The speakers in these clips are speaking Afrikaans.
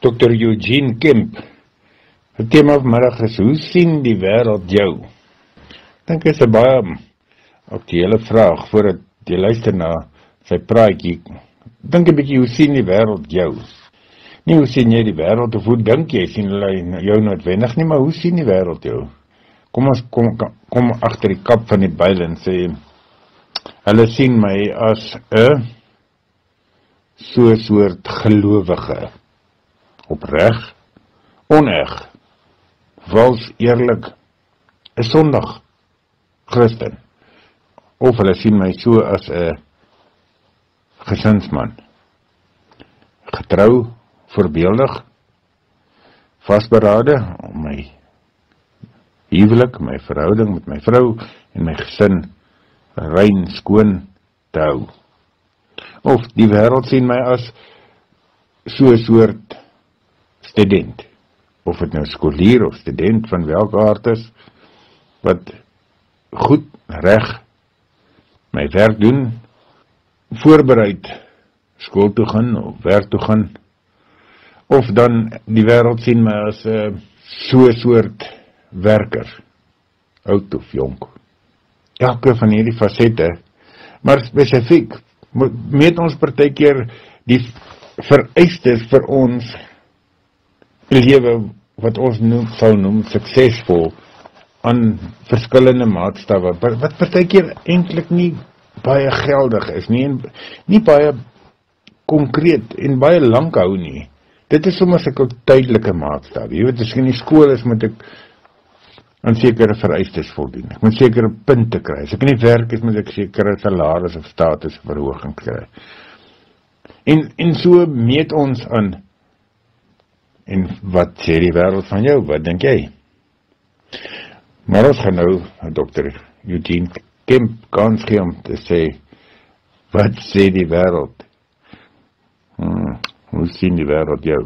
Dr. Eugene Kemp. Die tema vanmiddag is hoe sien die wêreld jou? Dink is 'n baie aktuelle vraag voordat jy luister na sy praatjie. Dink 'n bietjie hoe sien die wêreld jou? Nie hoe sien jy die wêreld of hoe dink jy sien hulle jou noodwendig nie, maar hoe sien die wêreld jou? Kom ons kom kom agter die kap van die byl en sê hulle sien my as 'n so soort gelowige opreg oneg vals eerlik 'n sondig Christen. Of hulle sien my so as 'n gesinsman getrou voorbeeldig vasberade om my huwelik my verhouding met my vrou en my gesin rein skoon te hou. Of die wêreld sien my as so soort student. Of dit nou skoolier of student van watter aard is wat goed reg my werk doen voorberei skool toe gaan of werk toe gaan. Of dan die wêreld sien my as 'n uh, so 'n soort werker oud of jonk. Elke van hierdie fasette maar spesifiek meet ons partykeer die vereistes vir ons lewe wat ons noem sou noem suksesvol aan verskillende maatstawwe wat partykeer eintlik nie baie geldig is nie en nie baie konkreet en baie lank hou nie dit is sommer 'n tydelike maatstaf jy weet as ek in die skool is moet ek aan sekere vereistes voldoen. Ek moet sekere punte kry. As ek nie werk is, moet ek sekere salaris of status verhoging kry. En en so meet ons aan en wat sê die wêreld van jou? Wat dink jy? Maar ons gaan nou dokter Eugene Kemp kans gee om te sê wat sê die wêreld? Hmm, hoe sien die wêreld jou?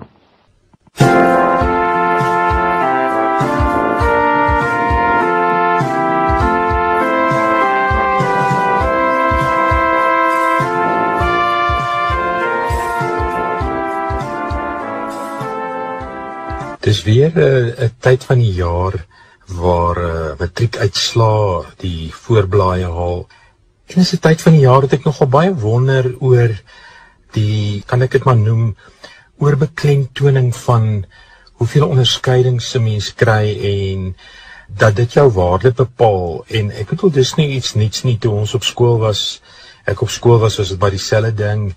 Dis weer 'n uh, tyd van die jaar waar uh, matriekuitslae die voorblaaie haal. En dis 'n tyd van die jaar wat ek nogal baie wonder oor die kan ek dit maar noem oorbeklemtoning van hoeveel onderskeidings 'n mens kry en dat dit jou waarde bepaal. En ek bedoel dis nie iets niets nie. Toe ons op skool was ek op skool was was dit by dieselfde ding.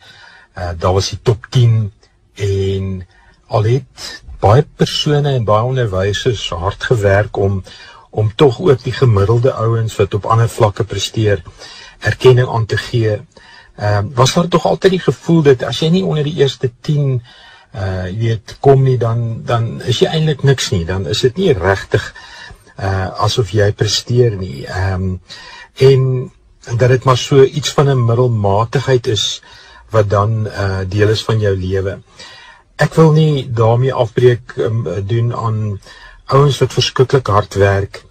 Uh, daar was die top 10 en al het baie persone en baie onderwysers hard gewerk om om tog ook die gemiddelde ouens wat op ander vlakke presteer erkenning aan te gee. Ehm uh, was daar tog altyd die gevoel dat as jy nie onder die eerste 10 uh jy weet kom nie dan dan is jy eintlik niks nie. Dan is dit nie regtig uh asof jy presteer nie. Ehm um, en dat dit maar so iets van 'n middelmatigheid is wat dan uh deel is van jou lewe. Ek wil nie daarmee afbreek um, doen aan ouens wat verskriklik hard werk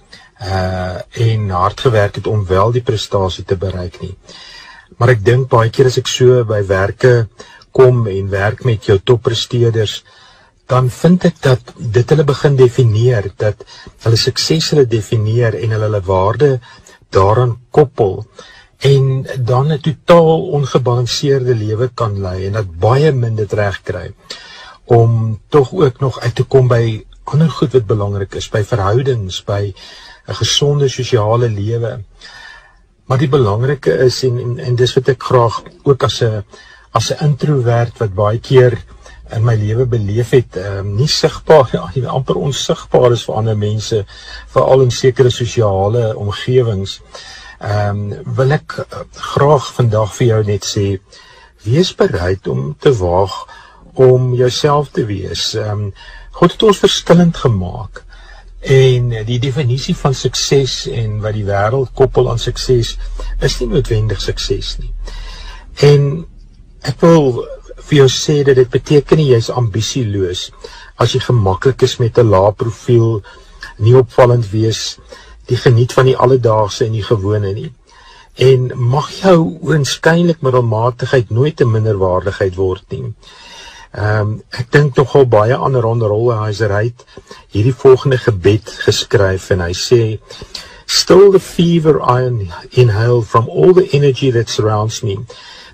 uh en hard gewerk het om wel die prestasie te bereik nie. Maar ek dink baie keer as ek so by werke kom en werk met jou toppresteerders, dan vind ek dat dit hulle begin definieer dat hulle sukses hulle definieer en hulle hulle waarde daaraan koppel en dan 'n totaal ongebalanseerde lewe kan lei en dat baie min dit reg kry om tog ook nog uit te kom by ander goed wat belangrik is, by verhoudings, by 'n gesonde sosiale lewe. Maar die belangrike is en en, en dis wat ek graag ook as 'n as 'n introwert wat baie keer in my lewe beleef het, ehm um, nie sigbaar, ja, amper onsigbaar is vir ander mense, veral in sekere sosiale omgewings. Ehm um, wil ek uh, graag vandag vir jou net sê, wees bereid om te waag om jouself te wees. Ehm um, God het ons verskillend gemaak. En die definisie van sukses en wat die wêreld koppel aan sukses is nie noodwendig sukses nie. En ek wil vir jou sê dat dit beteken nie jy's ambisieloos as jy gemaklik is met 'n lae profiel, nie opvallend wees, die geniet van die alledaagse en die gewone nie. En mag jou oënskynlik middelmatigheid nooit 'n minderwaardigheid word nie. Ehm um, ek dink nogal baie aan Ron Rolheiser uit hierdie volgende gebed geskryf en hy sê still the fever I inhale from all the energy that surrounds me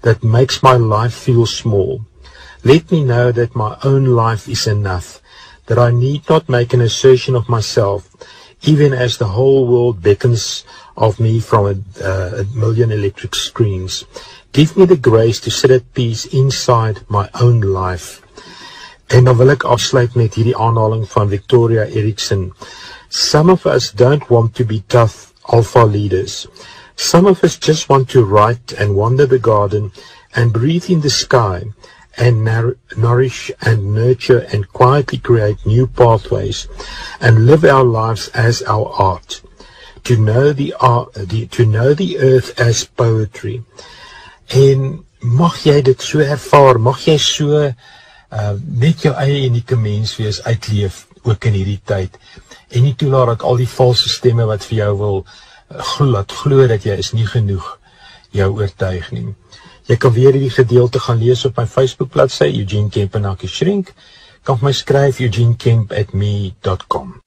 that makes my life feel small. Let me know that my own life is enough, that I need not make an assertion of myself, even as the whole world beckons of me from a, uh, a million electric screens. Give me the grace to sit at peace inside my own life. En dan wil ek afsluit met hierdie aanhaling van Victoria Erickson. Some of us don't want to be tough alpha leaders. Some of us just want to write and wander the garden and breathe in the sky and nourish and nurture and quietly create new pathways and live our lives as our art. To know the art, the, to know the earth as poetry. En mag jy dit so ervaar, mag jy so uh net jou eie unieke mens wees uitleef ook in hierdie tyd en nie toelaat dat al die valse stemme wat vir jou wil glad glo dat jy is nie genoeg jou oortuig nie. Jy kan weer hierdie gedeelte gaan lees op my Facebook bladsy Eugene Kemp en Akkie Shrink. Kan my skryf eugenekemp@me.com.